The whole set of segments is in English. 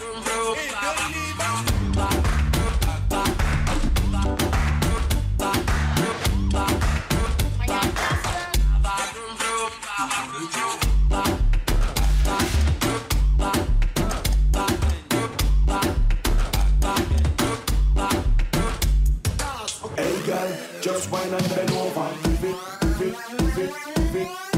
Hey girl, just wine and bend over. Move it, move it, move it, move it.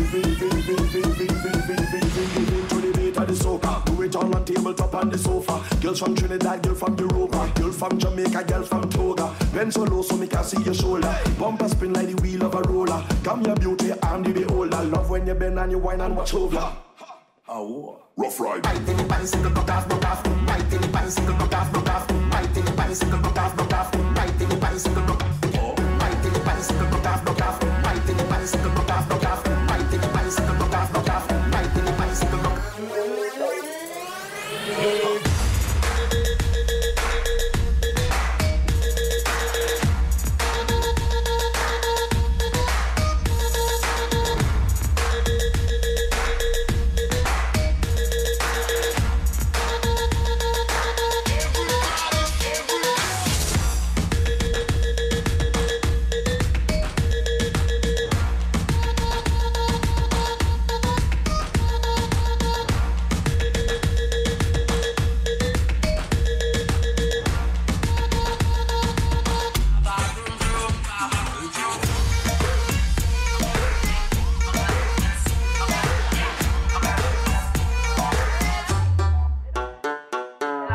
it on my tabletop on the sofa. Girls from Trinidad, girl from Europa, girl from Jamaica, girl from Toga. Bend so low so me can see your shoulder. Bumper spin like the wheel of a roller. Come your beauty, I'm the beholder. Love when you bend and you whine and watch over. Oh. Rough ride. Biting the bicycle, broke off, broke off. Biting the bicycle, broke off, broke off. Biting the bicycle,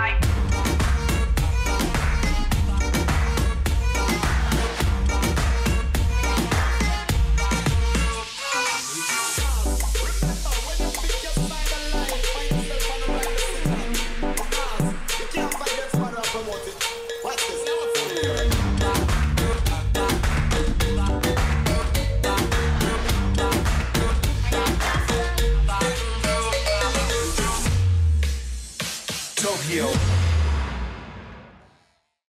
Bye. Tokyo.